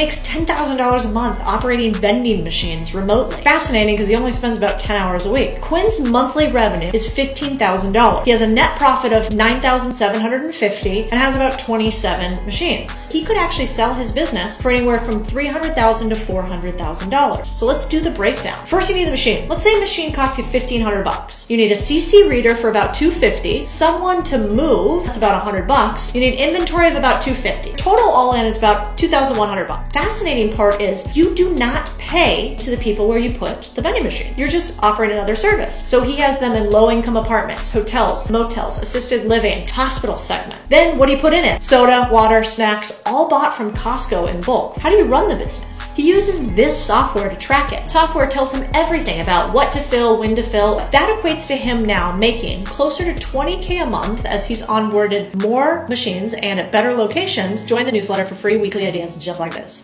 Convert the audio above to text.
Makes $10,000 a month operating vending machines remotely. Fascinating because he only spends about 10 hours a week. Quinn's monthly revenue is $15,000. He has a net profit of 9,750 and has about 27 machines. He could actually sell his business for anywhere from $300,000 to $400,000. So let's do the breakdown. First, you need the machine. Let's say a machine costs you 1500 bucks. You need a CC reader for about 250, someone to move, that's about 100 bucks. You need inventory of about 250. Total all in is about 2,100 bucks. Fascinating part is you do not pay to the people where you put the vending machine. You're just offering another service. So he has them in low income apartments, hotels, motels, assisted living, hospital segment. Then what do you put in it? Soda, water, snacks, all bought from Costco in bulk. How do you run the business? He uses this software to track it. Software tells him everything about what to fill, when to fill. That equates to him now making closer to 20K a month as he's onboarded more machines and at better locations. Join the newsletter for free weekly ideas just like this.